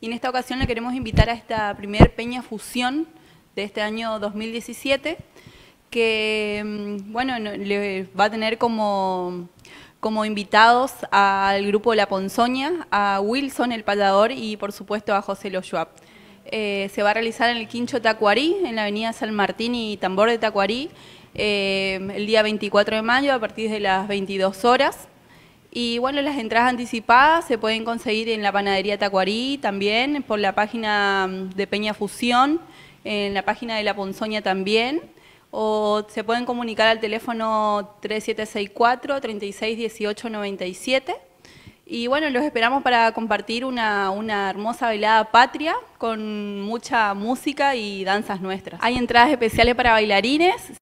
y en esta ocasión le queremos invitar a esta primer Peña Fusión de este año 2017 que mm, bueno, le va a tener como, como invitados al grupo La Ponzoña, a Wilson el payador y por supuesto a José Lo eh, se va a realizar en el Quincho Tacuarí, en la avenida San Martín y Tambor de Tacuarí, eh, el día 24 de mayo a partir de las 22 horas. Y bueno, las entradas anticipadas se pueden conseguir en la panadería Tacuarí también, por la página mm, de Peña Fusión, en la página de La Ponzoña también, o se pueden comunicar al teléfono 3764 361897 y bueno, los esperamos para compartir una, una, hermosa velada patria con mucha música y danzas nuestras. Hay entradas especiales para bailarines.